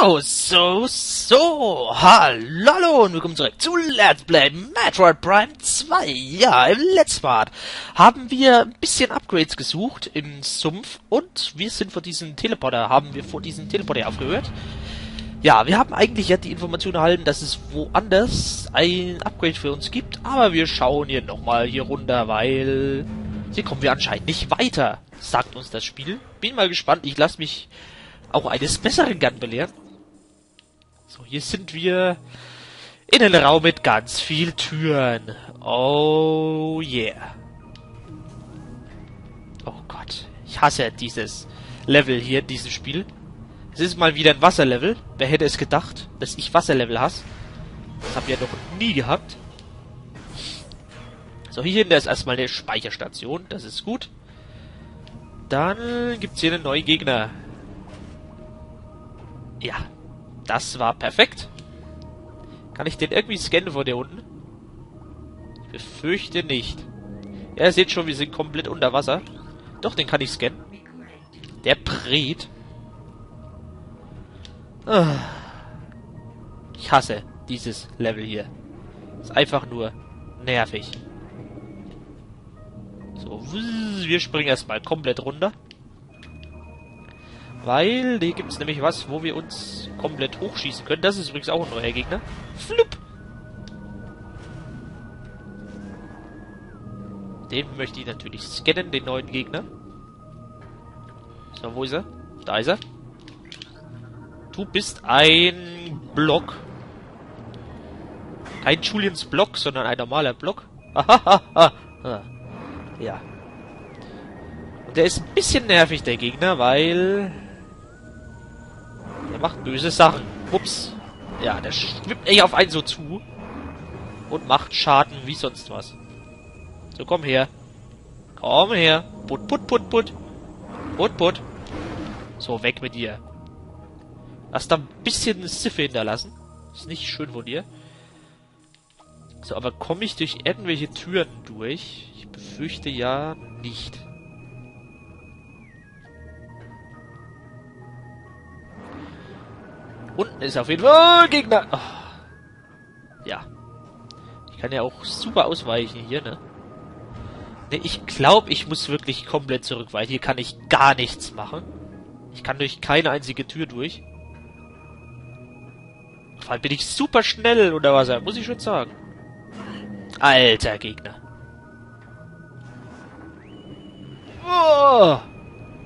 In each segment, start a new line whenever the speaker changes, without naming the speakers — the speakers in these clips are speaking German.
So, so, so. Hallo und willkommen zurück zu Let's Play Metroid Prime 2. Ja, im letzten Part haben wir ein bisschen Upgrades gesucht im Sumpf und wir sind vor diesem Teleporter, haben wir vor diesem Teleporter aufgehört. Ja, wir haben eigentlich ja die Information erhalten, dass es woanders ein Upgrade für uns gibt, aber wir schauen hier nochmal hier runter, weil hier kommen wir anscheinend nicht weiter, sagt uns das Spiel. Bin mal gespannt, ich lasse mich auch eines Besseren Gun belehren. So, hier sind wir in einem Raum mit ganz viel Türen. Oh yeah. Oh Gott, ich hasse dieses Level hier in diesem Spiel. Es ist mal wieder ein Wasserlevel. Wer hätte es gedacht, dass ich Wasserlevel hasse? Das habe ich ja noch nie gehabt. So, hier hinten ist erstmal eine Speicherstation. Das ist gut. Dann gibt's hier einen neuen Gegner. Ja, das war perfekt. Kann ich den irgendwie scannen von der unten? Ich befürchte nicht. Ja, ihr seht schon, wir sind komplett unter Wasser. Doch, den kann ich scannen. Der Pret. Ah. Ich hasse dieses Level hier. Ist einfach nur nervig. So, wir springen erstmal komplett runter. Weil, hier gibt es nämlich was, wo wir uns komplett hochschießen können. Das ist übrigens auch ein neuer Gegner. Flup! Den möchte ich natürlich scannen, den neuen Gegner. So, wo ist er? Da ist er. Du bist ein Block. Kein Julians Block, sondern ein normaler Block. ja. Und der ist ein bisschen nervig, der Gegner, weil macht böse Sachen. Ups. Ja, der schwimmt echt auf einen so zu. Und macht Schaden wie sonst was. So, komm her. Komm her. Put, put, put, put. Put, put. So, weg mit dir. Lass da ein bisschen Siffe hinterlassen. Ist nicht schön von dir. So, aber komme ich durch irgendwelche Türen durch? Ich befürchte ja nicht. Unten ist auf jeden Fall oh, Gegner. Oh. Ja. Ich kann ja auch super ausweichen hier, ne? Ne, ich glaube, ich muss wirklich komplett zurück, weil hier kann ich gar nichts machen. Ich kann durch keine einzige Tür durch. Vor allem bin ich super schnell unter Wasser, muss ich schon sagen. Alter Gegner. Oh.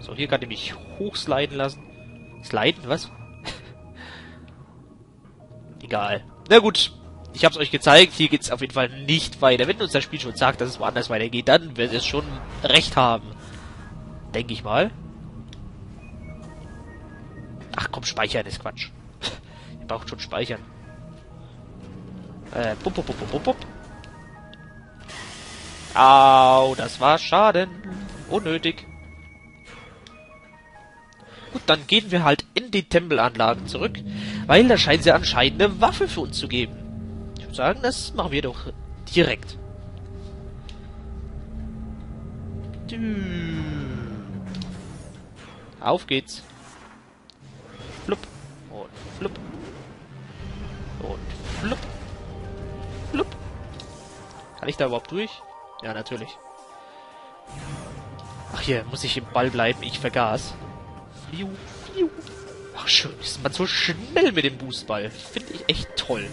So, hier kann ich mich hochsliden lassen. Sliden, was? Egal. Na gut, ich hab's euch gezeigt, hier geht's auf jeden Fall nicht weiter. Wenn uns das Spiel schon sagt, dass es woanders weitergeht, dann wird es schon recht haben. Denke ich mal. Ach komm, speichern ist Quatsch. Ihr braucht schon speichern. Äh, bup, bup, bup, bup, bup. Au, das war Schaden. Unnötig. Gut, dann gehen wir halt in die Tempelanlagen zurück, weil da scheint sie anscheinend eine Waffe für uns zu geben. Ich würde sagen, das machen wir doch direkt. Auf geht's. Flupp. Und flupp. Und flupp. Flupp. Kann ich da überhaupt durch? Ja, natürlich. Ach hier, muss ich im Ball bleiben? Ich vergaß. Fiu, fiu. Ach, schön ist man so schnell mit dem Boostball. Finde ich echt toll.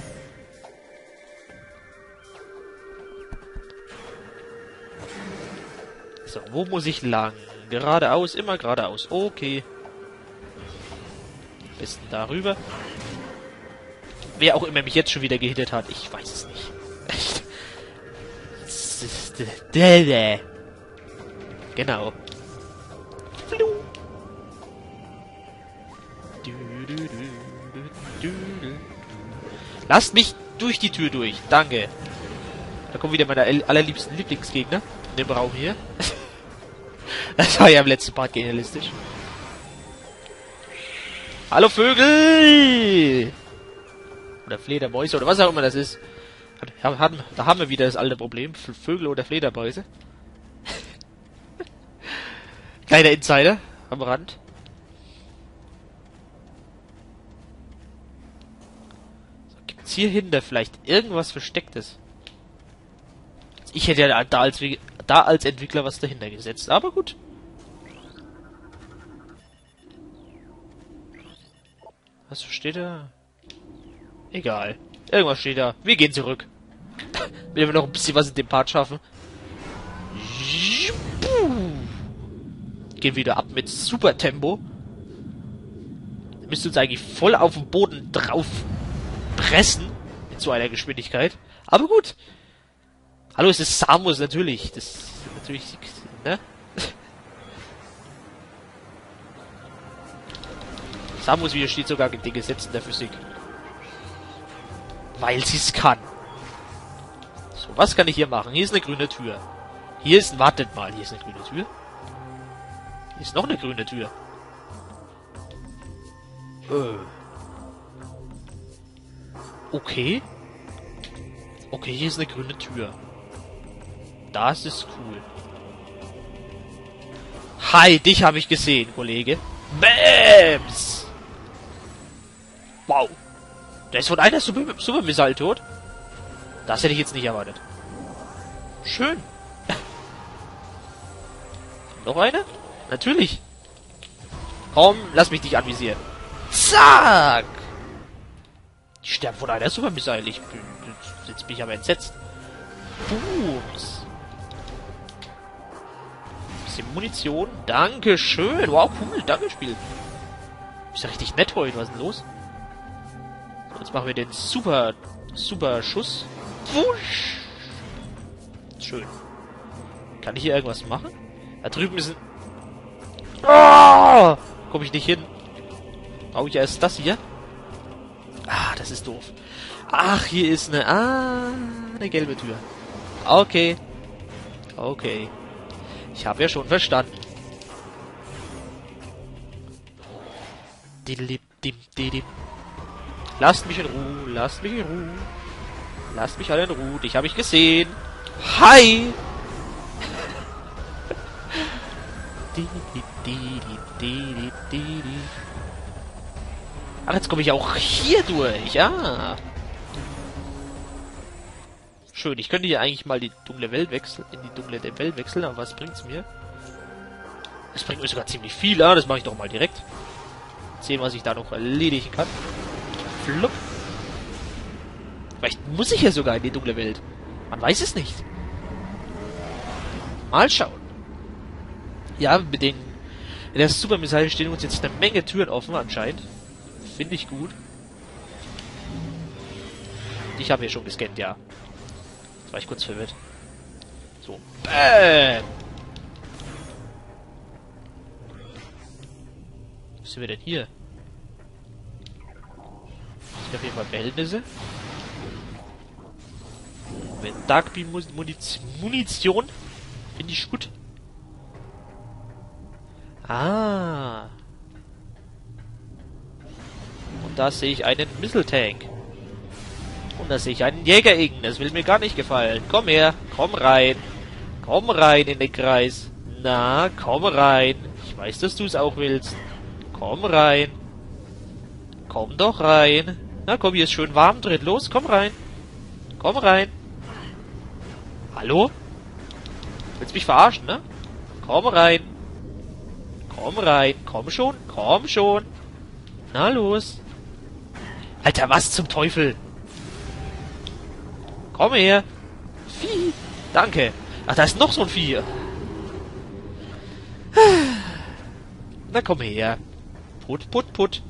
So, wo muss ich lang? Geradeaus, immer geradeaus. Okay. Am besten darüber. Wer auch immer mich jetzt schon wieder gehittet hat, ich weiß es nicht. Echt. Genau. Lasst mich durch die Tür durch. Danke. Da kommen wieder meine allerliebsten Lieblingsgegner in dem Raum hier. das war ja im letzten Part genialistisch. Hallo Vögel! Oder Fledermäuse oder was auch immer das ist. Da haben wir wieder das alte Problem. Vögel oder Fledermäuse. Kleiner Insider am Rand. Hier hinter vielleicht irgendwas Verstecktes? Ich hätte ja da als, da als Entwickler was dahinter gesetzt, aber gut. Was steht da? Egal. Irgendwas steht da. Wir gehen zurück. Wenn wir noch ein bisschen was in dem Part schaffen. Gehen wieder ab mit super Tempo. Müsste uns eigentlich voll auf den Boden drauf pressen. Mit so einer Geschwindigkeit. Aber gut. Hallo, es ist Samus, natürlich. Das ist natürlich, ne? Samus widersteht sogar den Gesetzen der Physik. Weil sie es kann. So, was kann ich hier machen? Hier ist eine grüne Tür. Hier ist, wartet mal, hier ist eine grüne Tür. Hier ist noch eine grüne Tür. Äh. Okay. Okay, hier ist eine grüne Tür. Das ist cool. Hi, dich habe ich gesehen, Kollege. Bams! Wow. Der ist von einer Super, Super Missile tot. Das hätte ich jetzt nicht erwartet. Schön. Noch eine? Natürlich. Komm, lass mich dich anvisieren. Zack! Die sterben von einer Super Missile. Ich bin, jetzt bin ich aber entsetzt. Booms bisschen Munition. Dankeschön. Wow, cool. Danke, Spiel. Ist ja richtig nett heute. Was ist denn los? So, jetzt machen wir den super, super Schuss. Wusch. Schön. Kann ich hier irgendwas machen? Da drüben ist ein... Oh! Komm ich nicht hin. Brauche ich erst das hier? Das ist doof. Ach, hier ist eine... Ah, eine gelbe Tür. Okay. Okay. Ich habe ja schon verstanden. Lasst mich in Ruhe, lasst mich in Ruhe. Lasst mich alle in Ruhe, dich habe ich gesehen. Hi! Ach, jetzt komme ich auch hier durch, ja. Schön, ich könnte hier eigentlich mal die dunkle Welt wechseln, in die dunkle Welt wechseln, aber was bringt's mir? Es bringt mir sogar ziemlich viel, ah, das mache ich doch mal direkt. Sehen, was ich da noch erledigen kann. Flupp. Vielleicht muss ich ja sogar in die dunkle Welt. Man weiß es nicht. Mal schauen. Ja, mit den... In der Super Missile stehen uns jetzt eine Menge Türen offen, anscheinend. Finde ich gut. Ich habe hier schon gescannt, ja war ich kurz verwirrt. So. Bäm! Was sind wir denn hier? Sind auf jeden Fall Behältnisse. Mit Darkbeam Munition. Munition. Finde ich gut. Ah. Da sehe ich einen Missile Tank. Und da sehe ich einen Jäger-Ingen. Das will mir gar nicht gefallen. Komm her. Komm rein. Komm rein in den Kreis. Na, komm rein. Ich weiß, dass du es auch willst. Komm rein. Komm doch rein. Na komm, hier ist schön warm drin. Los, komm rein. Komm rein. Hallo? Willst mich verarschen, ne? Komm rein. Komm rein. Komm schon. Komm schon. Na los. Alter, was zum Teufel? Komm her. Vieh. Danke. Ach, da ist noch so ein Vieh. Na komm her. Put, put, put.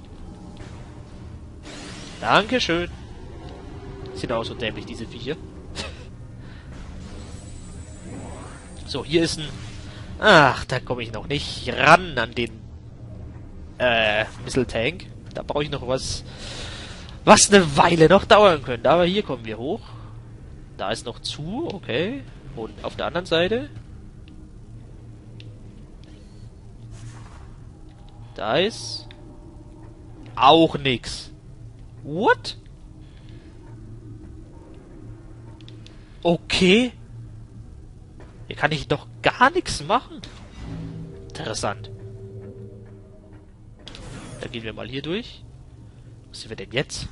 Dankeschön. Sind auch so dämlich, diese Viecher. so, hier ist ein... Ach, da komme ich noch nicht ran an den... Äh, Missile Tank. Da brauche ich noch was... Was eine Weile noch dauern könnte. Aber hier kommen wir hoch. Da ist noch zu, okay. Und auf der anderen Seite? Da ist auch nix. What? Okay. Hier kann ich doch gar nichts machen. Interessant. Dann gehen wir mal hier durch. Was sind wir denn jetzt?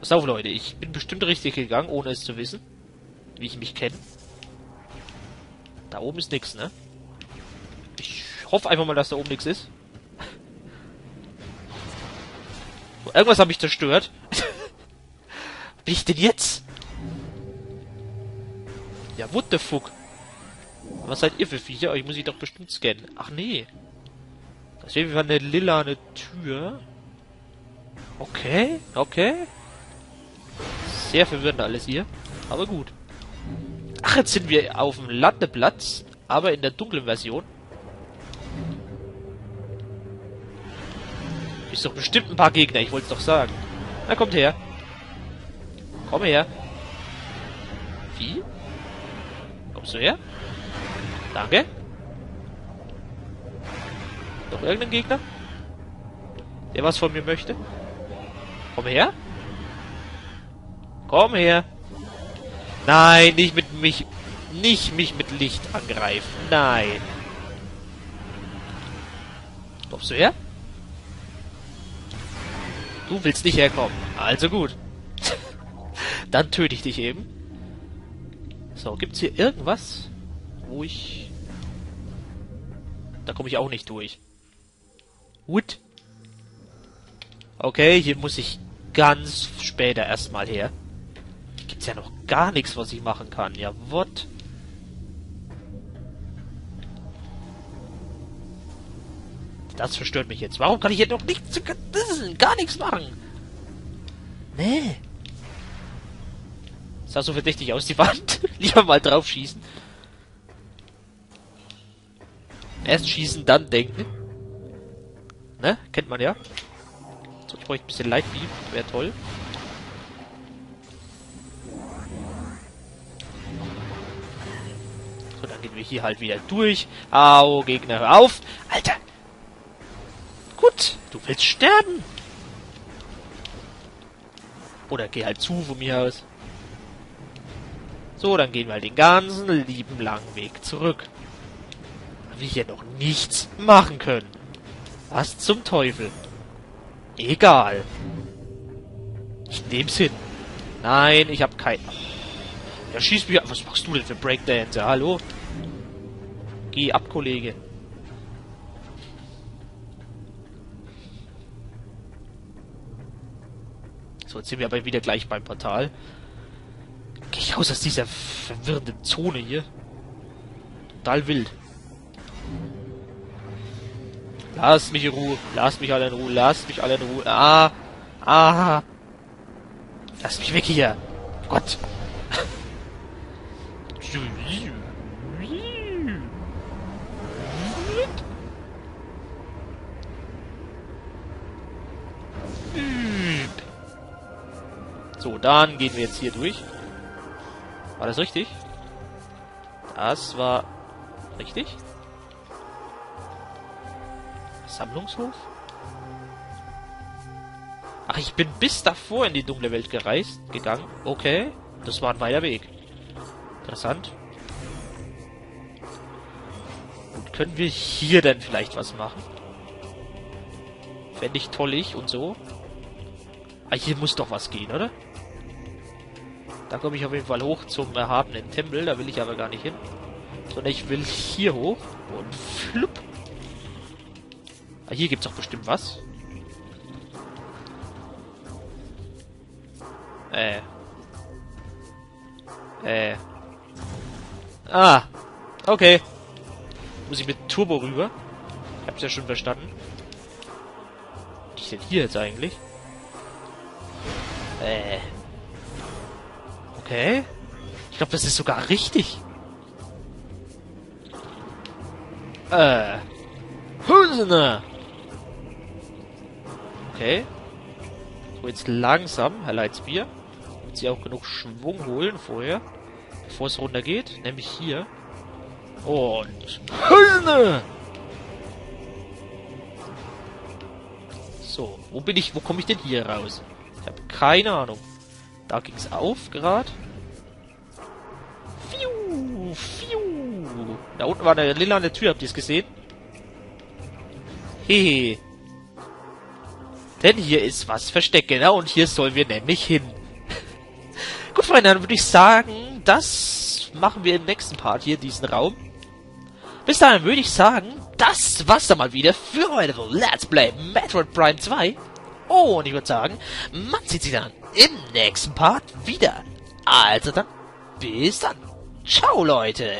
Pass auf, Leute. Ich bin bestimmt richtig gegangen, ohne es zu wissen. Wie ich mich kenne. Da oben ist nichts, ne? Ich hoffe einfach mal, dass da oben nichts ist. Irgendwas habe ich zerstört. Wie ich denn jetzt? Ja, what the fuck? Was seid ihr für Viecher? Ich muss ich doch bestimmt scannen. Ach nee. Das ist irgendwie eine lilane Tür. Okay, okay. Sehr verwirrend alles hier. Aber gut. Ach, jetzt sind wir auf dem Landeplatz, aber in der dunklen Version. Ist doch bestimmt ein paar Gegner, ich wollte es doch sagen. Na, kommt her. Komm her. Wie? Kommst du her? Danke. Noch irgendein Gegner? Der was von mir möchte? Komm her. Komm her. Nein, nicht mit mich. Nicht mich mit Licht angreifen. Nein. Kommst du her? Du willst nicht herkommen. Also gut. Dann töte ich dich eben. So, gibt's hier irgendwas, wo ich... Da komme ich auch nicht durch. Wood. Okay, hier muss ich ganz später erstmal her. Gibt's ja noch gar nichts, was ich machen kann. Ja, what? Das verstört mich jetzt. Warum kann ich hier noch nichts, gar nichts machen? Nee. Sah so verdächtig aus, die Wand. Lieber mal drauf schießen. Erst schießen, dann denken. Ne? Kennt man ja. So, ich bräuchte ein bisschen Lightbeam. Wäre toll. So, dann gehen wir hier halt wieder durch. Au, Gegner, hör auf. Alter. Gut, du willst sterben. Oder geh halt zu von mir aus. So, dann gehen wir halt den ganzen lieben langen Weg zurück. Weil wir hier noch nichts machen können. Was zum Teufel? Egal. Ich nehm's hin. Nein, ich hab kein... Oh. Ja, schieß mich. Was machst du denn für Breakdancer? Hallo? Geh ab, Kollege. So, jetzt sind wir aber wieder gleich beim Portal. Geh ich raus aus dieser verwirrenden Zone hier. Total wild. Lasst mich in Ruhe. Lasst mich alle in Ruhe. Lasst mich alle in Ruhe. Ah. Ah. Lasst mich weg hier. Gott. So, dann gehen wir jetzt hier durch. War das richtig? Das war richtig? Sammlungshof? Ach, ich bin bis davor in die dunkle Welt gereist, gegangen. Okay, das war ein weiter Weg. Interessant. Gut, können wir hier denn vielleicht was machen? Fände ich tollig und so. Ah, hier muss doch was gehen, oder? Da komme ich auf jeden Fall hoch zum erhabenen Tempel. Da will ich aber gar nicht hin. Sondern ich will hier hoch. Und flupp. Hier gibt's doch bestimmt was. Äh. Äh. Ah. Okay. Muss ich mit Turbo rüber? Ich hab's ja schon verstanden. Was ist denn hier jetzt eigentlich? Äh. Okay. Ich glaube, das ist sogar richtig. Äh. Husene. Okay. So, jetzt langsam, Herr Leitzbier. Damit sie auch genug Schwung holen vorher. Bevor es runtergeht. Nämlich hier. Und... Husene. So, wo bin ich, wo komme ich denn hier raus? Ich habe keine Ahnung. Da ging es auf gerade. Fiu, fiu. Da unten war eine lila Tür, habt ihr es gesehen? Hehe. Denn hier ist was versteckt, genau, und hier sollen wir nämlich hin. Gut, Freunde, dann würde ich sagen, das machen wir im nächsten Part hier, diesen Raum. Bis dahin würde ich sagen, das war's dann mal wieder für heute von Let's Play Metroid Prime 2. Und ich würde sagen, man sieht sich dann im nächsten Part wieder. Also dann, bis dann. Ciao, Leute.